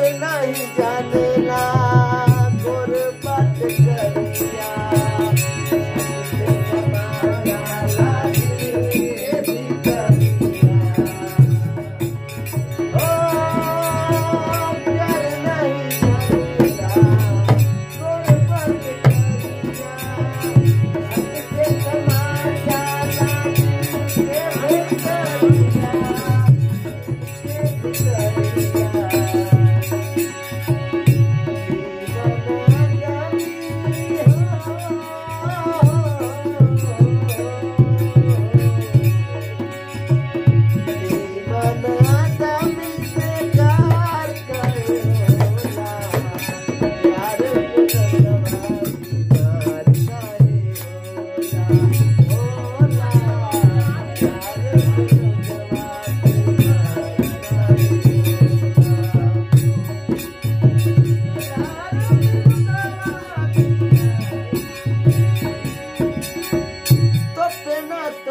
नहीं जाने ला गुरबत करिया।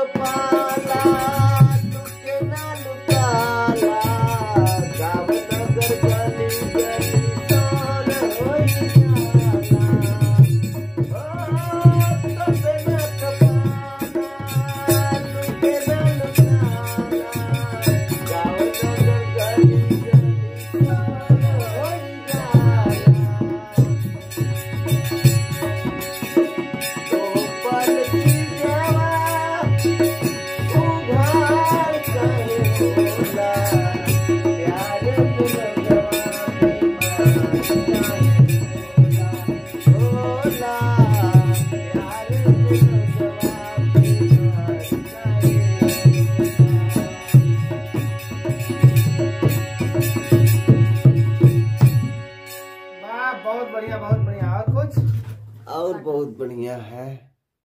Thank you. बहुत बढ़िया बहुत बढ़िया। और कुछ? और बहुत बढ़िया है।